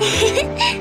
嘿嘿嘿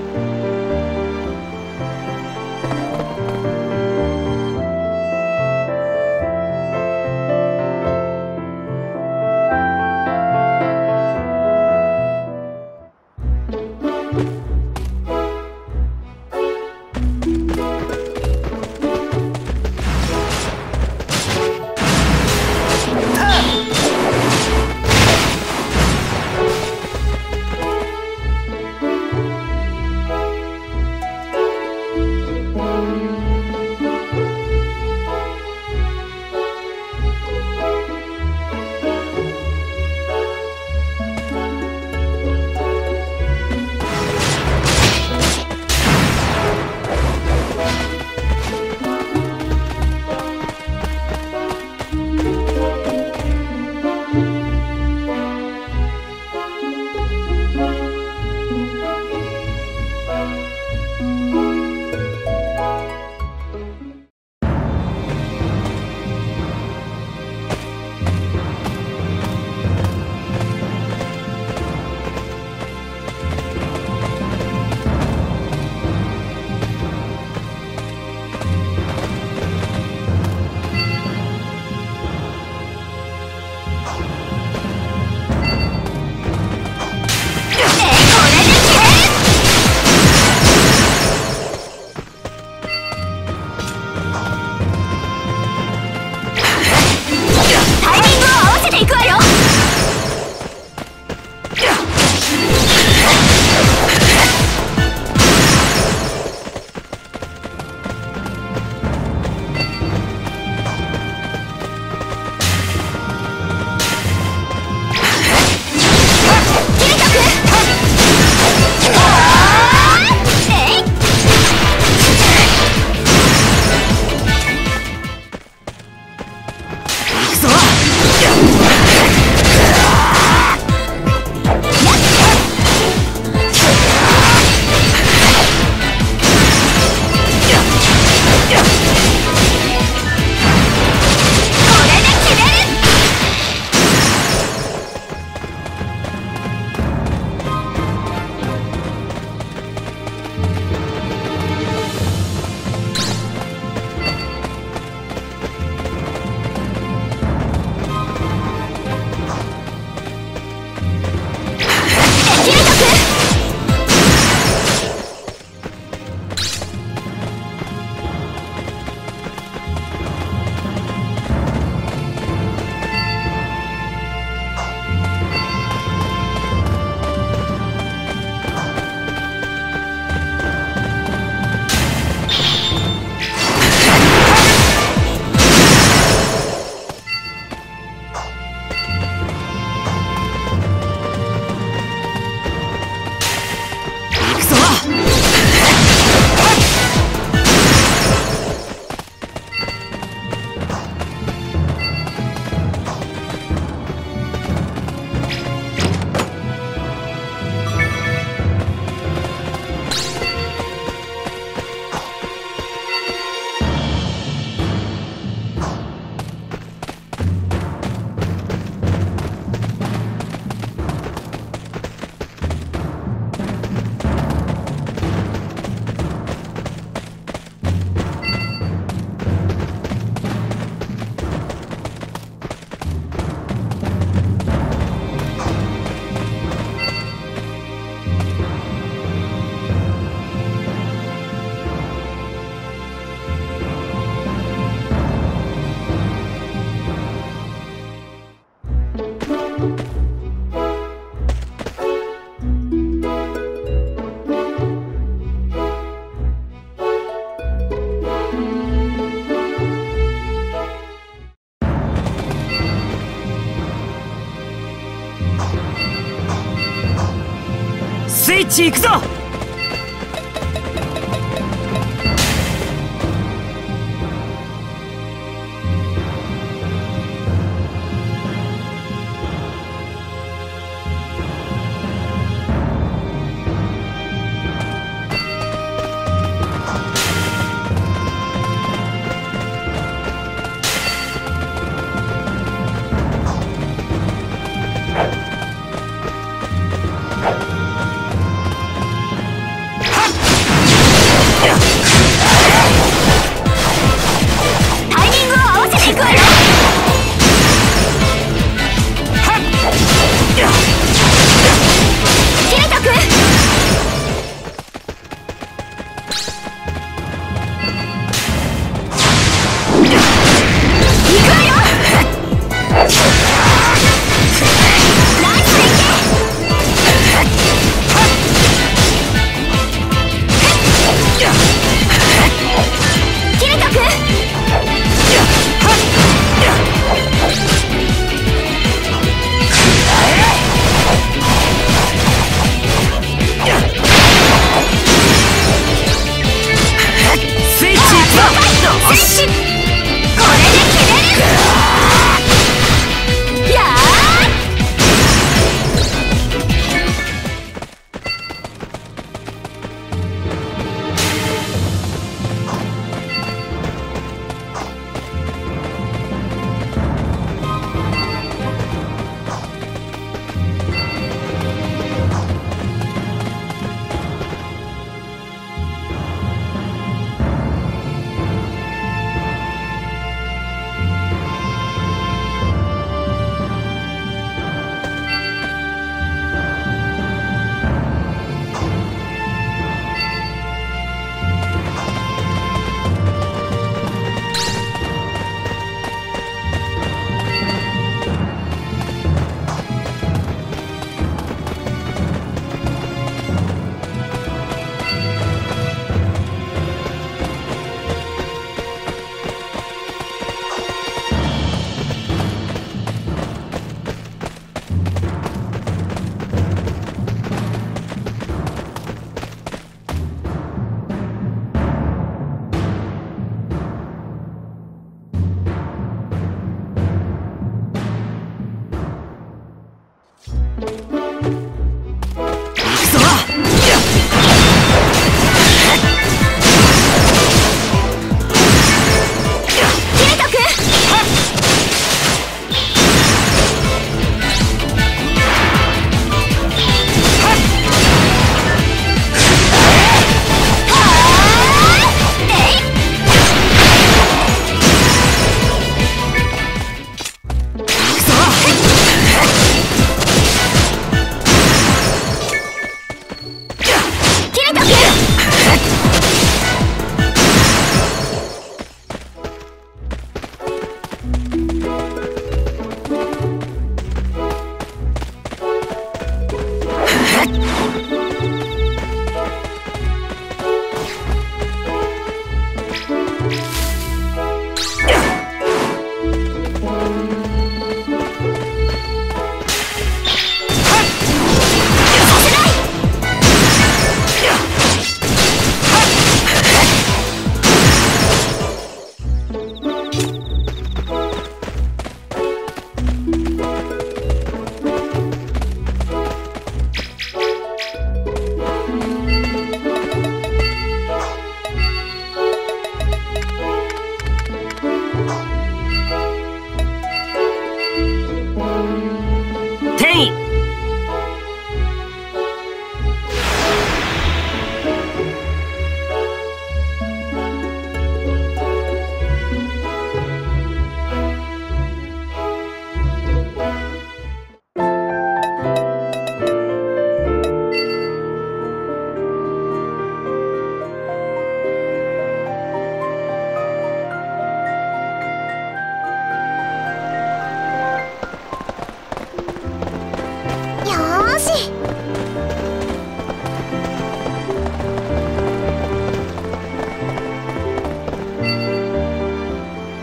チ行くぞ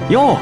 哟，